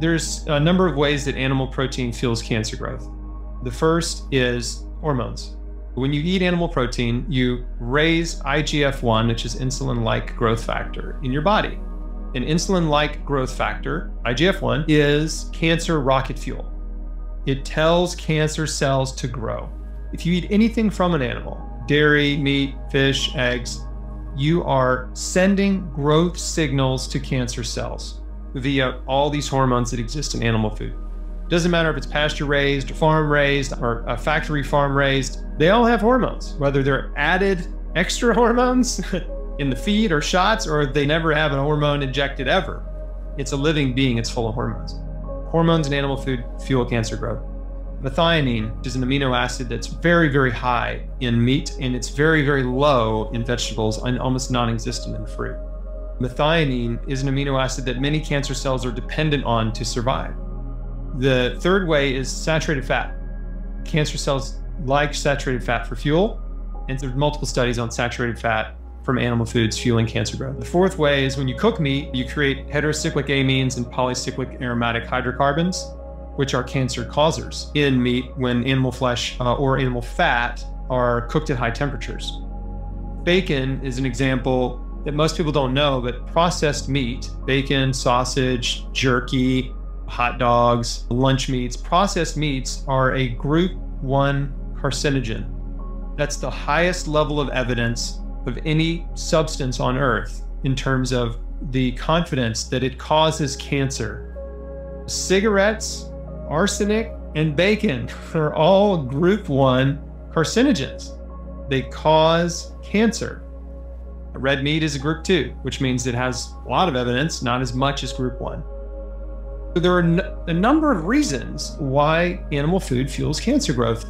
There's a number of ways that animal protein fuels cancer growth. The first is hormones. When you eat animal protein, you raise IGF 1, which is insulin like growth factor, in your body. An insulin like growth factor, IGF 1, is cancer rocket fuel. It tells cancer cells to grow. If you eat anything from an animal, dairy, meat, fish, eggs, you are sending growth signals to cancer cells via all these hormones that exist in animal food. Doesn't matter if it's pasture raised, or farm raised, or a factory farm raised, they all have hormones, whether they're added extra hormones in the feed or shots, or they never have a hormone injected ever. It's a living being, it's full of hormones. Hormones in animal food fuel cancer growth. Methionine is an amino acid that's very, very high in meat, and it's very, very low in vegetables and almost non existent in fruit. Methionine is an amino acid that many cancer cells are dependent on to survive. The third way is saturated fat. Cancer cells like saturated fat for fuel, and there's multiple studies on saturated fat from animal foods fueling cancer growth. The fourth way is when you cook meat, you create heterocyclic amines and polycyclic aromatic hydrocarbons, which are cancer causers in meat when animal flesh uh, or animal fat are cooked at high temperatures. Bacon is an example that most people don't know, but processed meat, bacon, sausage, jerky, hot dogs, lunch meats, processed meats are a group 1 carcinogen. That's the highest level of evidence of any substance on earth in terms of the confidence that it causes cancer. Cigarettes, arsenic, and bacon are all group 1 carcinogens. They cause cancer. Red meat is a group 2, which means it has a lot of evidence, not as much as group 1. There are a number of reasons why animal food fuels cancer growth.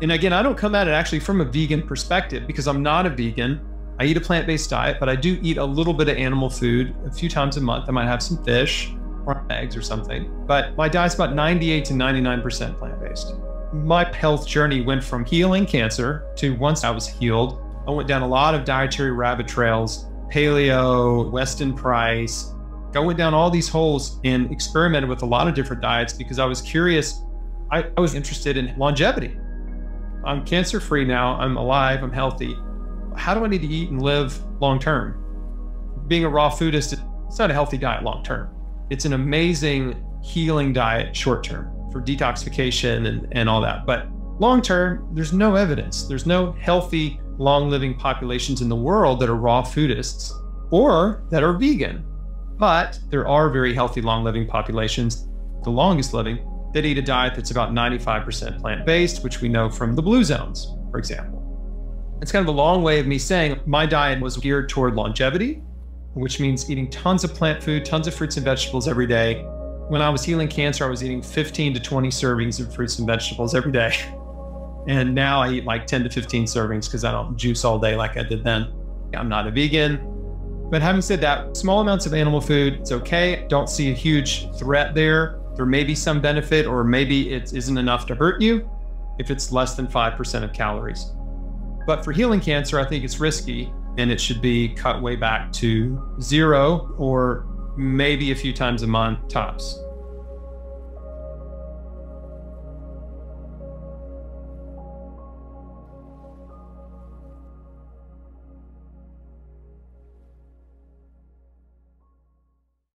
And again, I don't come at it actually from a vegan perspective because I'm not a vegan. I eat a plant based diet, but I do eat a little bit of animal food a few times a month. I might have some fish or eggs or something. But my diet's about 98 to 99% plant based. My health journey went from healing cancer to once I was healed, I went down a lot of dietary rabbit trails paleo, Weston Price, I went down all these holes and experimented with a lot of different diets because I was curious. I, I was interested in longevity. I'm cancer free now. I'm alive. I'm healthy. How do I need to eat and live long term? Being a raw foodist, it's not a healthy diet long term. It's an amazing healing diet short term for detoxification and, and all that. But long term, there's no evidence. There's no healthy, long living populations in the world that are raw foodists or that are vegan but there are very healthy, long living populations, the longest living, that eat a diet that's about 95% plant based, which we know from the blue zones, for example. It's kind of a long way of me saying my diet was geared toward longevity, which means eating tons of plant food, tons of fruits and vegetables every day. When I was healing cancer, I was eating 15 to 20 servings of fruits and vegetables every day. And now I eat like 10 to 15 servings because I don't juice all day like I did then. I'm not a vegan. But having said that, small amounts of animal food, it's okay. Don't see a huge threat there. There may be some benefit, or maybe it isn't enough to hurt you if it's less than 5% of calories. But for healing cancer, I think it's risky and it should be cut way back to zero or maybe a few times a month tops.